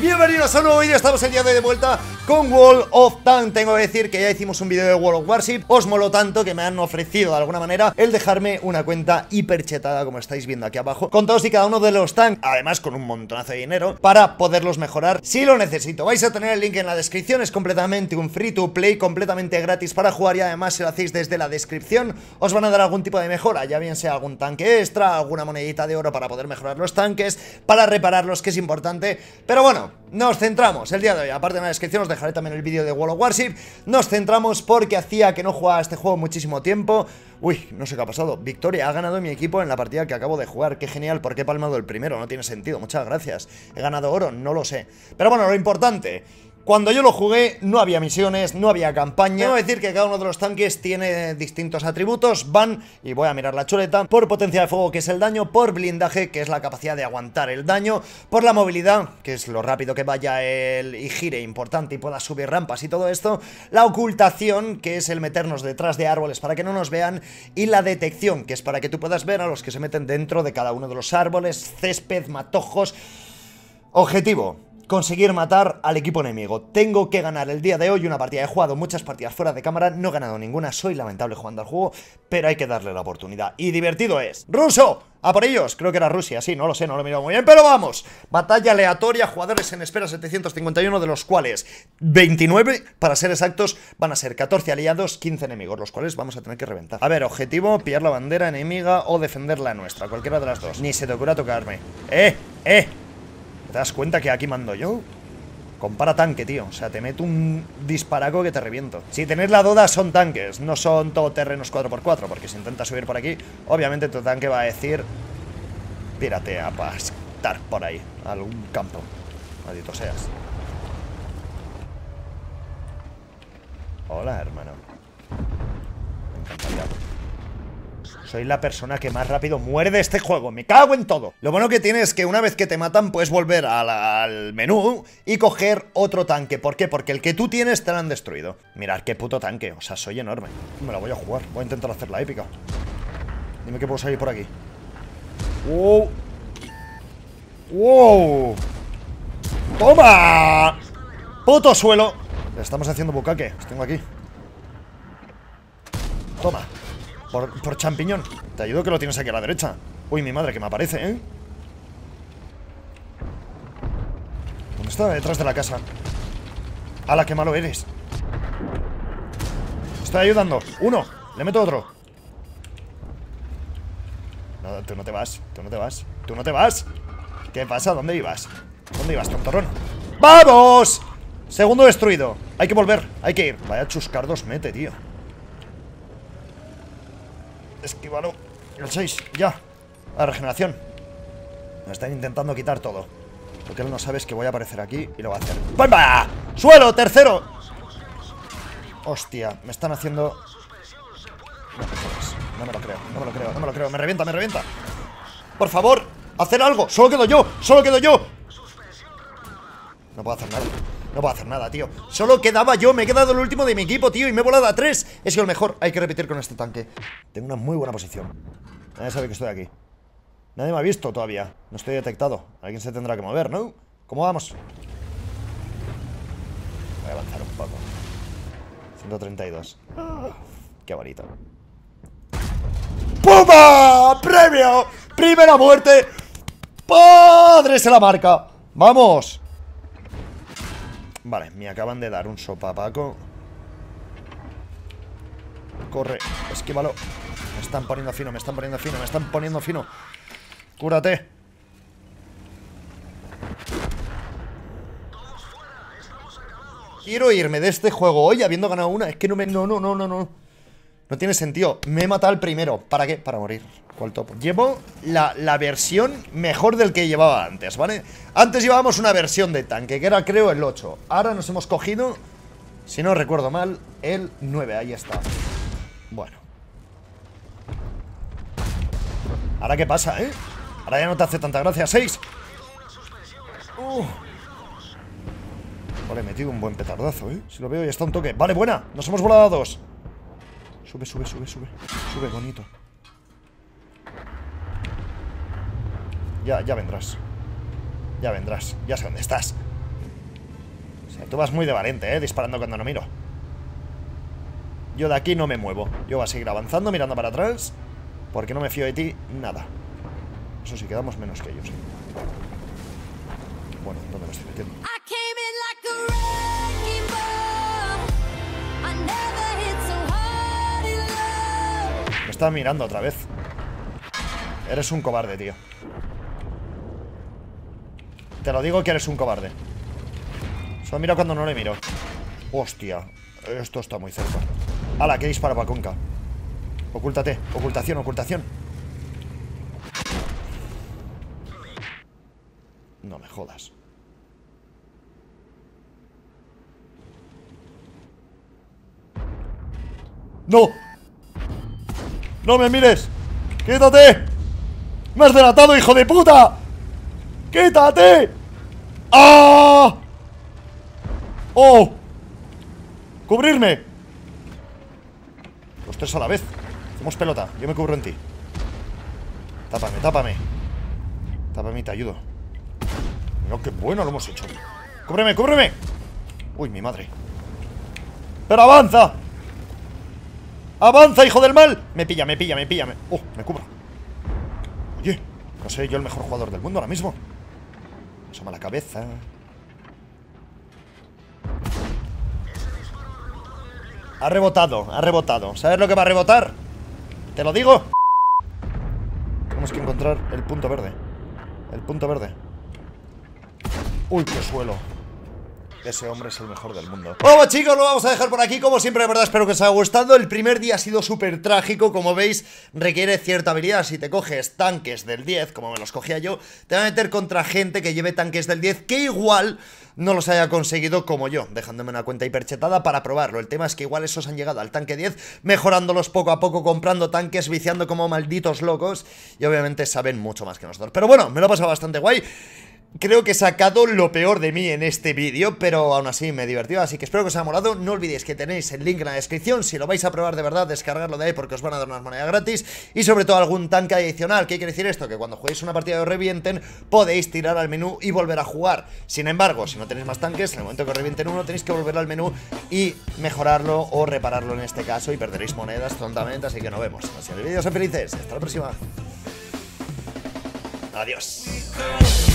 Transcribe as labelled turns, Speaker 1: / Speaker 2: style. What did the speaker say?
Speaker 1: bienvenidos a un nuevo vídeo Estamos el día de hoy de vuelta con Wall of Tank. Tengo que decir que ya hicimos un vídeo de World of Warship Os moló tanto que me han ofrecido de alguna manera El dejarme una cuenta hiper chetada Como estáis viendo aquí abajo Con todos y cada uno de los tanks Además con un montonazo de dinero Para poderlos mejorar si lo necesito. Vais a tener el link en la descripción Es completamente un free to play Completamente gratis para jugar Y además si lo hacéis desde la descripción Os van a dar algún tipo de mejora Ya bien sea algún tanque extra Alguna monedita de oro para poder mejorar los tanques Para repararlos que es importante Pero bueno, nos centramos el día de hoy. Aparte en la descripción os dejaré también el vídeo de World of Warship. Nos centramos porque hacía que no jugaba este juego muchísimo tiempo. Uy, no sé qué ha pasado. Victoria, ha ganado mi equipo en la partida que acabo de jugar. Qué genial, porque he palmado el primero, no tiene sentido. Muchas gracias, he ganado oro, no lo sé. Pero bueno, lo importante cuando yo lo jugué no había misiones, no había campaña. Que decir que cada uno de los tanques tiene distintos atributos. Van, y voy a mirar la chuleta Por potencia de fuego que es el daño Por blindaje que es la capacidad de aguantar el daño Por la movilidad, que es lo rápido que vaya el y gire importante Y pueda subir rampas y todo esto La ocultación, que es el meternos detrás de árboles para que no nos vean Y la detección, que es para que tú puedas ver a los que se meten dentro de cada uno de los árboles Césped, matojos. Objetivo, conseguir matar al equipo enemigo. Tengo que ganar el día de hoy una partida. He jugado muchas partidas fuera de cámara, no he ganado ninguna, soy lamentable jugando al juego, pero hay que darle la oportunidad. Y divertido es. ¡Ruso! ¡A por ellos! Creo que era Rusia, sí, no lo sé, no lo he mirado muy bien, pero vamos. Batalla aleatoria, jugadores en espera 751, de los cuales 29, para ser exactos, van a ser 14 aliados, 15 enemigos, los cuales vamos a tener que reventar. A ver, objetivo, pillar la bandera enemiga o defender la nuestra, cualquiera de las dos. Ni se te ocurra tocarme. ¡Eh! ¡Eh! ¿Te das cuenta que aquí mando yo? Compara tanque, tío. O sea, te meto un disparaco que te reviento. Si tenéis la duda, son tanques. No son todoterrenos 4x4. Porque si intentas subir por aquí, obviamente tu tanque va a decir... Pírate a pastar por ahí. Algún campo. Maldito seas. Hola, hermano. Me. Soy la persona que más rápido muere de este juego. Me cago en todo. Lo bueno que tiene es que una vez que te matan puedes volver al, menú y coger otro tanque. ¿Por qué? Porque el que tú tienes te lo han destruido. Mirad qué puto tanque. O sea, soy enorme. Me la voy a jugar. Voy a intentar hacer la épica. Dime que puedo salir por aquí. ¡Wow! ¡Wow! ¡Toma! ¡Puto suelo! Estamos haciendo bucaque. Tengo aquí. Toma. Por, champiñón Te ayudo que lo tienes aquí a la derecha Uy, mi madre, que me aparece, ¿eh? ¿Dónde está? Detrás de la casa ¡Hala, qué malo eres! Estoy ayudando Uno, le meto otro No, tú no te vas Tú no te vas Tú no te vas ¿Qué pasa? ¿Dónde ibas? ¿Dónde ibas, tontorrón? ¡Vamos! Segundo destruido Hay que volver, hay que ir Vaya chuscardos mete, tío Esquívalo. El 6, ya. La regeneración. Me están intentando quitar todo. Lo que él no sabe es que voy a aparecer aquí y lo va a hacer. ¡Pumba! ¡Suelo! ¡Tercero! Hostia, me están haciendo... No me lo creo, no me lo creo, no me lo creo. Me revienta, me revienta. Por favor, hacer algo. Solo quedo yo, solo quedo yo. No puedo hacer nada. No puedo hacer nada, tío Solo quedaba yo, me he quedado el último de mi equipo, tío Y me he volado a tres He sido el mejor, hay que repetir con este tanque Tengo una muy buena posición Nadie sabe que estoy aquí Nadie me ha visto todavía No estoy detectado Alguien se tendrá que mover, ¿no? ¿Cómo vamos? Voy a avanzar un poco 132 Qué bonito ¡Pumba! ¡Premio! ¡Primera muerte! ¡Padre se la marca! ¡Vamos! Vale, me acaban de dar un sopapaco. Corre, esquívalo. Me están poniendo fino, me están poniendo fino Me están poniendo fino. Cúrate. Quiero irme de este juego hoy habiendo ganado una. Es que no me... No, no, no, no, no No tiene sentido Me he matado el primero ¿Para qué? Para morir ¿Cuál topo? Llevo la, la, versión mejor del que llevaba antes, ¿vale? Antes llevábamos una versión de tanque, que era creo el 8 Ahora nos hemos cogido, si no recuerdo mal, el 9, ahí está Bueno ¿Ahora qué pasa, eh? Ahora ya no te hace tanta gracia, 6 uh. Vale, metido un buen petardazo, ¿eh? Si lo veo ya está un toque Vale, buena, nos hemos volado a dos Sube, sube, sube, sube Sube, bonito Ya, ya vendrás Ya vendrás, ya sé dónde estás sea, tú vas muy de valiente, ¿eh? Disparando cuando no miro. Yo de aquí no me muevo. Yo voy a seguir avanzando, mirando para atrás. Porque no me fío de ti nada. Eso sí, quedamos menos que ellos. Bueno, ¿dónde me estoy metiendo? Estaba mirando otra vez. Eres un cobarde, tío. Te lo digo que eres un cobarde. Solo mira cuando no le miro. Hostia, esto está muy cerca. ¡Hala! ¡Qué disparo para Conca! Ocúltate, ocultación, ocultación. No me jodas. ¡No! ¡No me mires! ¡Quítate! ¡Me has delatado, hijo de puta! ¡Quítate! ¡Ah! ¡Oh! ¡Cubrirme! Los tres a la vez Hacemos pelota, yo me cubro en ti Tápame, tápame Tápame y te ayudo Mira qué bueno lo hemos hecho ¡Cúbreme, cúbreme! Uy, mi madre ¡Pero avanza! ¡Avanza, hijo del mal! Me pilla, me pilla, me pilla me... ¡Oh, me cubro! Oye, no soy yo el mejor jugador del mundo ahora mismo Asoma la cabeza Ha rebotado, ha rebotado ¿Sabes lo que va a rebotar? ¿Te lo digo? Tenemos que encontrar el punto verde El punto verde Uy, qué suelo ese hombre es el mejor del mundo Bueno chicos, lo vamos a dejar por aquí Como siempre, de verdad, espero que os haya gustado El primer día ha sido súper trágico Como veis, requiere cierta habilidad Si te coges tanques del 10, como me los cogía yo Te va a meter contra gente que lleve tanques del 10 Que igual no los haya conseguido como yo, dejándome una cuenta hiperchetada para probarlo. El tema es que igual esos han llegado al tanque 10, mejorándolos poco a poco, comprando tanques, viciando como malditos locos, y obviamente saben mucho más que nosotros. Pero bueno, me lo he pasado bastante guay. Creo que he sacado lo peor de mí en este vídeo, pero aún así me he divertido, así que espero que os haya molado. No olvidéis que tenéis el link en la descripción, si lo vais a probar de verdad, descargarlo de ahí porque os van a dar una moneda gratis y sobre todo algún tanque adicional. ¿Qué quiere decir esto? Que cuando juguéis una partida de revienten, podéis tirar al menú y volver a jugar. Sin embargo, si no tenéis más tanques, en el momento que revienten uno, tenéis que volver al menú y mejorarlo o repararlo en este caso y perderéis monedas tontamente, así que nos vemos. Así el vídeo, son felices, hasta la próxima. Adiós.